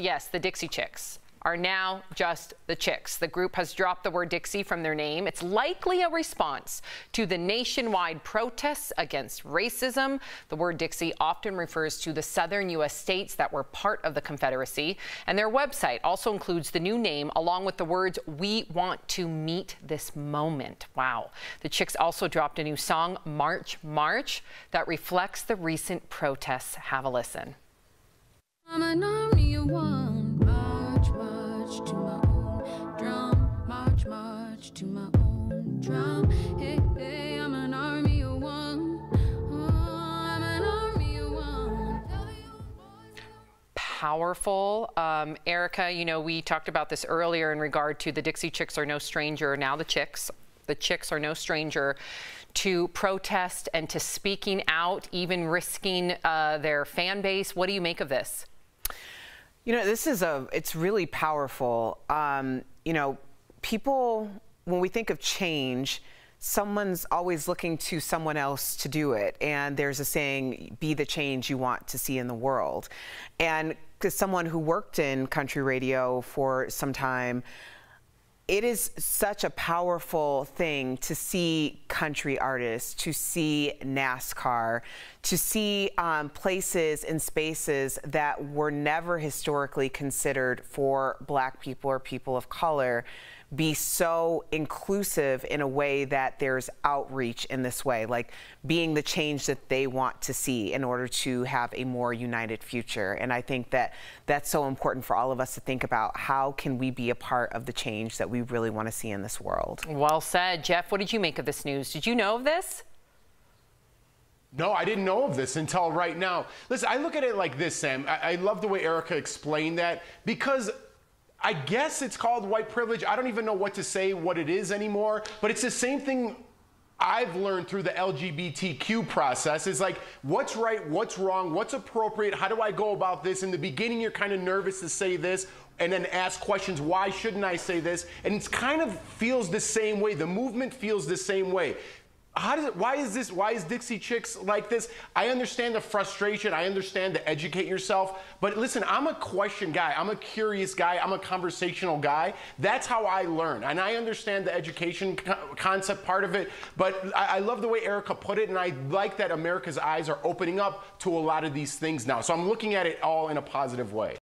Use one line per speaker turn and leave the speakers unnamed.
yes, the Dixie Chicks are now just the Chicks. The group has dropped the word Dixie from their name. It's likely a response to the nationwide protests against racism. The word Dixie often refers to the southern U.S. states that were part of the Confederacy. And their website also includes the new name along with the words, We want to meet this moment. Wow. The Chicks also dropped a new song, March, March, that reflects the recent protests. Have a listen. Powerful. Um, Erica, you know, we talked about this earlier in regard to the Dixie Chicks are no stranger, now the Chicks. The Chicks are no stranger to protest and to speaking out, even risking uh, their fan base. What do you make of this?
You know, this is a, it's really powerful. Um, you know, people when we think of change, someone's always looking to someone else to do it. And there's a saying, be the change you want to see in the world. And as someone who worked in country radio for some time, it is such a powerful thing to see country artists, to see NASCAR, to see um, places and spaces that were never historically considered for black people or people of color be so inclusive in a way that there's outreach in this way, like being the change that they want to see in order to have a more united future. And I think that that's so important for all of us to think about how can we be a part of the change that we really want to see in this world.
Well said. Jeff, what did you make of this news? Did you know of this?
No, I didn't know of this until right now. Listen, I look at it like this, Sam. I, I love the way Erica explained that because I guess it's called white privilege. I don't even know what to say, what it is anymore, but it's the same thing I've learned through the LGBTQ process is like what's right, what's wrong, what's appropriate, how do I go about this? In the beginning, you're kind of nervous to say this and then ask questions, why shouldn't I say this? And it kind of feels the same way. The movement feels the same way how does it, why is this, why is Dixie Chicks like this? I understand the frustration. I understand to educate yourself. But listen, I'm a question guy. I'm a curious guy. I'm a conversational guy. That's how I learn. And I understand the education co concept part of it. But I, I love the way Erica put it. And I like that America's eyes are opening up to a lot of these things now. So I'm looking at it all in a positive way.